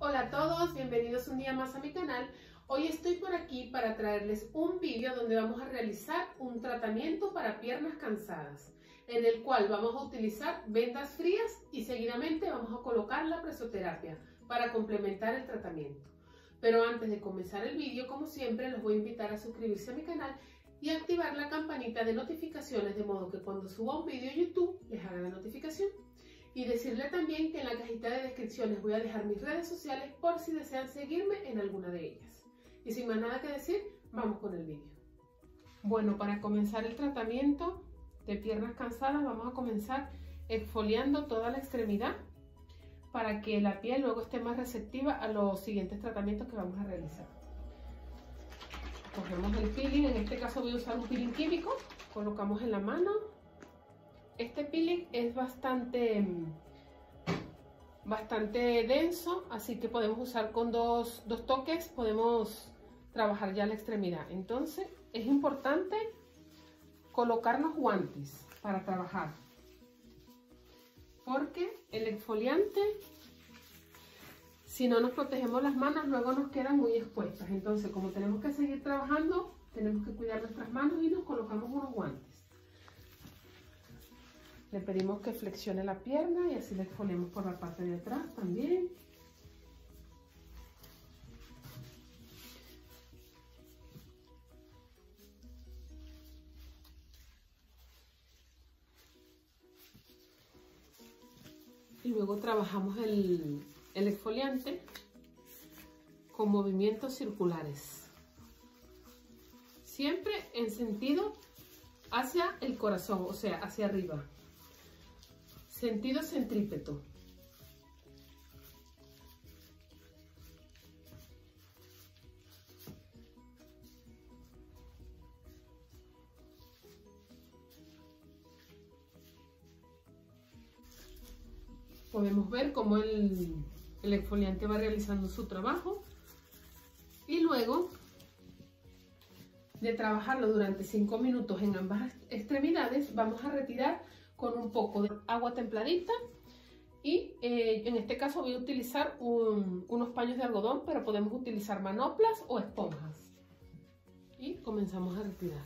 Hola a todos, bienvenidos un día más a mi canal. Hoy estoy por aquí para traerles un vídeo donde vamos a realizar un tratamiento para piernas cansadas, en el cual vamos a utilizar vendas frías y seguidamente vamos a colocar la presoterapia para complementar el tratamiento. Pero antes de comenzar el vídeo, como siempre, los voy a invitar a suscribirse a mi canal y activar la campanita de notificaciones de modo que cuando suba un vídeo a YouTube les haga la notificación. Y decirle también que en la cajita de descripciones voy a dejar mis redes sociales por si desean seguirme en alguna de ellas. Y sin más nada que decir, vamos con el vídeo. Bueno, para comenzar el tratamiento de piernas cansadas vamos a comenzar exfoliando toda la extremidad para que la piel luego esté más receptiva a los siguientes tratamientos que vamos a realizar. Cogemos el peeling, en este caso voy a usar un peeling químico, colocamos en la mano este peeling es bastante, bastante denso, así que podemos usar con dos, dos toques, podemos trabajar ya la extremidad. Entonces es importante colocarnos guantes para trabajar. Porque el exfoliante, si no nos protegemos las manos, luego nos quedan muy expuestas. Entonces, como tenemos que seguir trabajando, tenemos que cuidar nuestras manos y nos colocamos unos guantes. Le pedimos que flexione la pierna y así le exponemos por la parte de atrás también. Y luego trabajamos el, el exfoliante con movimientos circulares. Siempre en sentido hacia el corazón, o sea, hacia arriba. Sentido centrípeto. Podemos ver cómo el, exfoliante va realizando su trabajo y luego de trabajarlo durante 5 minutos en ambas extremidades, vamos a retirar con un poco de agua templadita y eh, en este caso voy a utilizar unos paños de algodón, pero podemos utilizar manoplas o esponjas. Y comenzamos a retirar.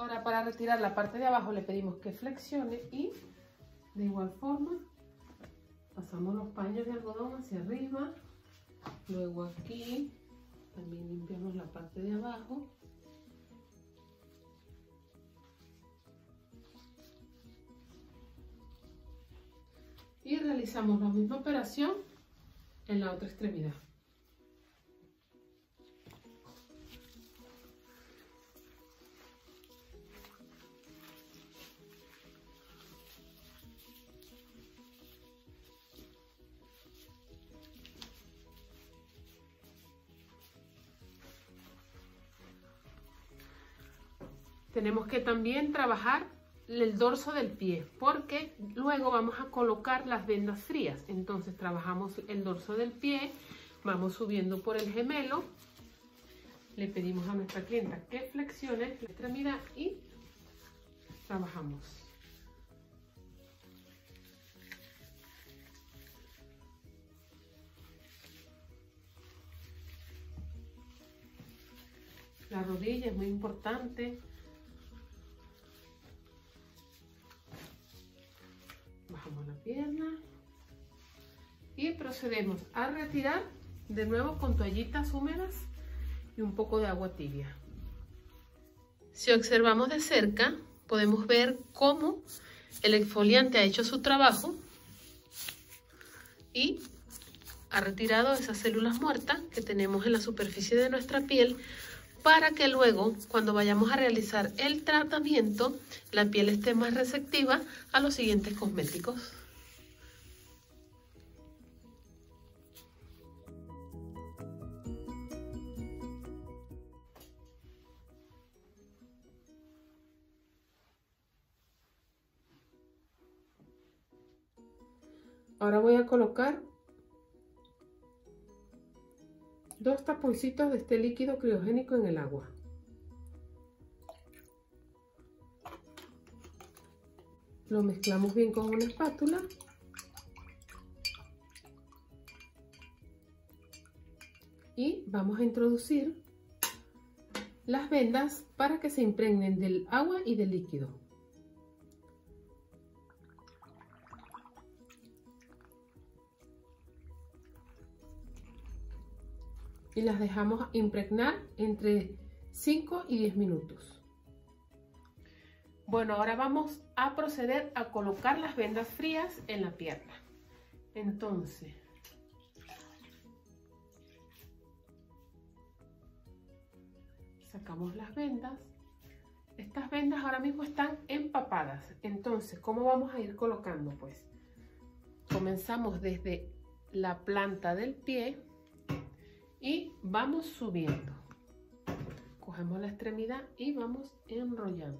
Ahora para retirar la parte de abajo le pedimos que flexione y de igual forma pasamos los paños de algodón hacia arriba. Luego aquí también limpiamos la parte de abajo. Y realizamos la misma operación en la otra extremidad. Tenemos que también trabajar el dorso del pie porque luego vamos a colocar las vendas frías. Entonces trabajamos el dorso del pie vamos subiendo por el gemelo le pedimos a nuestra clienta que flexione la extremidad y trabajamos. La rodilla es muy importante pierna y procedemos a retirar de nuevo con toallitas húmedas y un poco de agua tibia. Si observamos de cerca, podemos ver cómo el exfoliante ha hecho su trabajo y ha retirado esas células muertas que tenemos en la superficie de nuestra piel para que luego, cuando vayamos a realizar el tratamiento, la piel esté más receptiva a los siguientes cosméticos. Ahora voy a colocar dos taponcitos de este líquido criogénico en el agua. Lo mezclamos bien con una espátula. Y vamos a introducir las vendas para que se impregnen del agua y del líquido. Y las dejamos impregnar entre 5 y 10 minutos. Bueno, ahora vamos a proceder a colocar las vendas frías en la pierna. Entonces, sacamos las vendas. Estas vendas ahora mismo están empapadas. Entonces, ¿cómo vamos a ir colocando? Pues comenzamos desde la planta del pie y vamos subiendo. Cogemos la extremidad y vamos enrollando.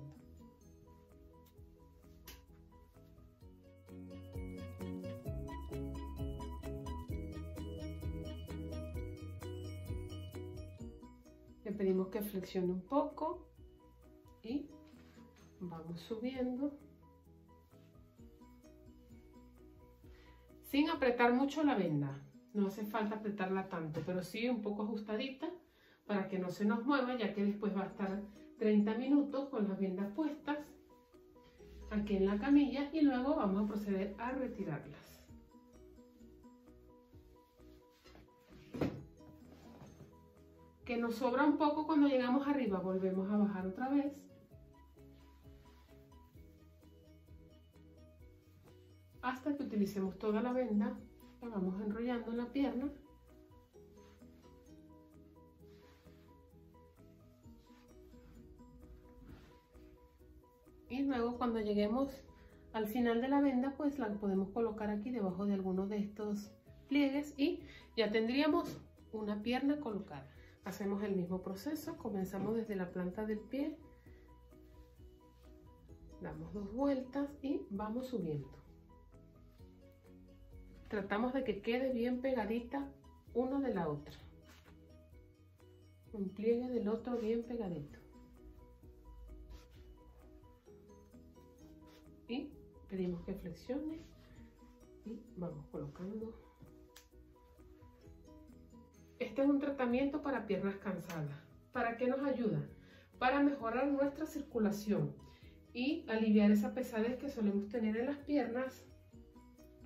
Le pedimos que flexione un poco y vamos subiendo sin apretar mucho la venda. No hace falta apretarla tanto, pero sí un poco ajustadita para que no se nos mueva, ya que después va a estar 30 minutos con las vendas puestas aquí en la camilla y luego vamos a proceder a retirarlas. que nos sobra un poco cuando llegamos arriba, volvemos a bajar otra vez. Hasta que utilicemos toda la venda, vamos enrollando en la pierna. Y luego cuando lleguemos al final de la venda, pues la podemos colocar aquí debajo de alguno de estos pliegues y ya tendríamos una pierna colocada. Hacemos el mismo proceso, comenzamos desde la planta del pie, damos dos vueltas y vamos subiendo. Tratamos de que quede bien pegadita una de la otra. Un pliegue del otro bien pegadito. Y pedimos que flexione y vamos colocando este es un tratamiento para piernas cansadas. ¿Para qué nos ayuda? Para mejorar nuestra circulación y aliviar esa pesadez que solemos tener en las piernas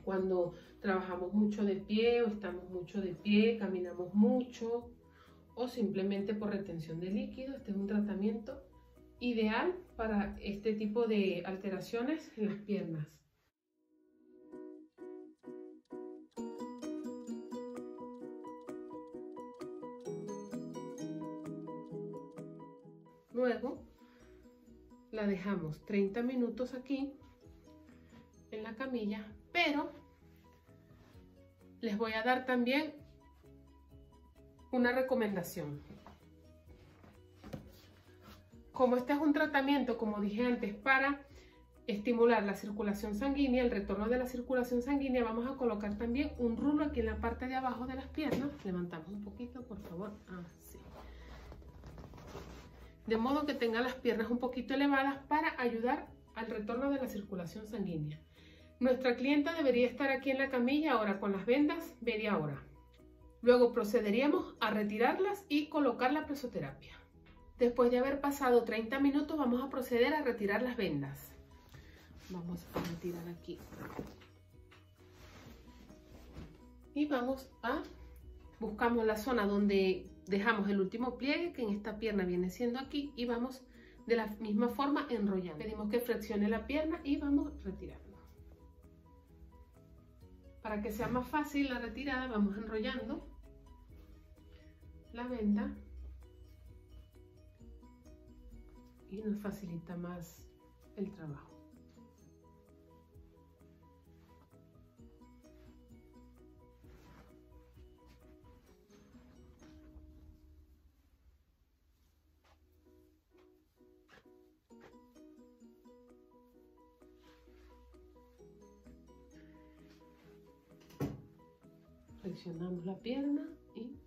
cuando trabajamos mucho de pie o estamos mucho de pie, caminamos mucho o simplemente por retención de líquido. Este es un tratamiento ideal para este tipo de alteraciones en las piernas. Luego la dejamos 30 minutos aquí en la camilla, pero les voy a dar también una recomendación. Como este es un tratamiento, como dije antes, para estimular la circulación sanguínea, el retorno de la circulación sanguínea, vamos a colocar también un rulo aquí en la parte de abajo de las piernas. Levantamos un poquito, por favor. Así de modo que tenga las piernas un poquito elevadas para ayudar al retorno de la circulación sanguínea. Nuestra clienta debería estar aquí en la camilla ahora con las vendas media hora. Luego procederíamos a retirarlas y colocar la presoterapia. Después de haber pasado 30 minutos vamos a proceder a retirar las vendas. Vamos a retirar aquí. Y vamos a, buscamos la zona donde dejamos el último pliegue que en esta pierna viene siendo aquí y vamos de la misma forma enrollando. Pedimos que flexione la pierna y vamos retirando. Para que sea más fácil la retirada vamos enrollando la venda y nos facilita más el trabajo. flexionamos la pierna y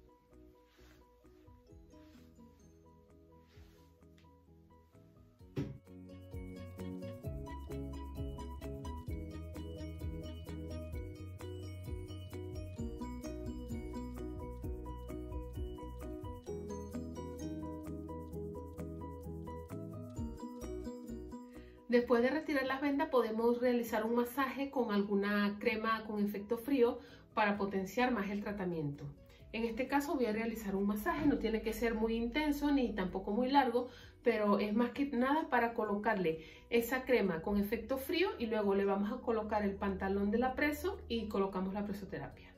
Después de retirar las vendas podemos realizar un masaje con alguna crema con efecto frío para potenciar más el tratamiento. En este caso voy a realizar un masaje, no tiene que ser muy intenso ni tampoco muy largo, pero es más que nada para colocarle esa crema con efecto frío y luego le vamos a colocar el pantalón de la preso y colocamos la presoterapia.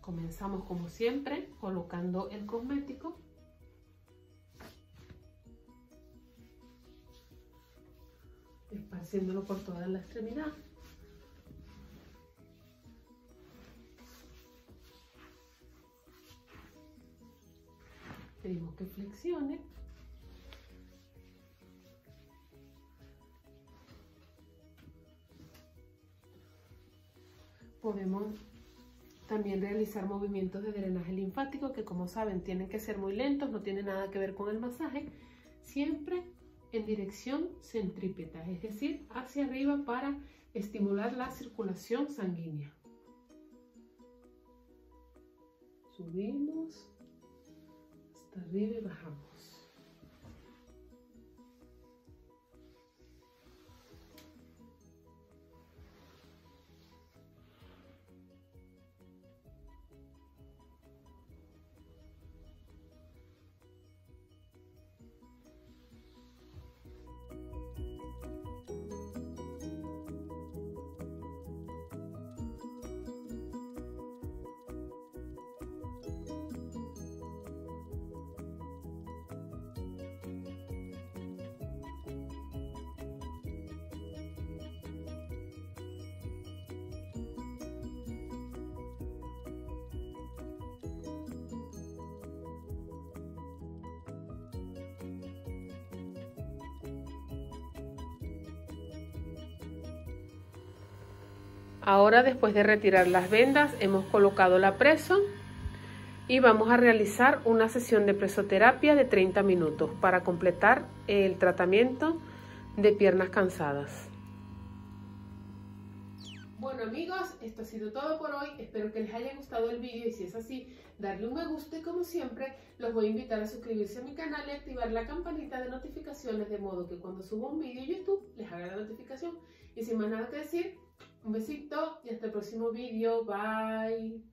Comenzamos como siempre colocando el cosmético. Esparciéndolo por toda la extremidad. Que flexione. Podemos también realizar movimientos de drenaje linfático que como saben tienen que ser muy lentos, no tiene nada que ver con el masaje, siempre en dirección centrípeta, es decir, hacia arriba para estimular la circulación sanguínea. Subimos hasta arriba y. Ahora después de retirar las vendas hemos colocado la preso y vamos a realizar una sesión de presoterapia de 30 minutos para completar el tratamiento de piernas cansadas. Bueno amigos, esto ha sido todo por hoy. Espero que les haya gustado el vídeo y si es así, darle un me gusta y como siempre, los voy a invitar a suscribirse a mi canal y activar la campanita de notificaciones de modo que cuando suba un vídeo YouTube les haga la notificación. Y sin más nada que decir, un besito y hasta el próximo vídeo. Bye.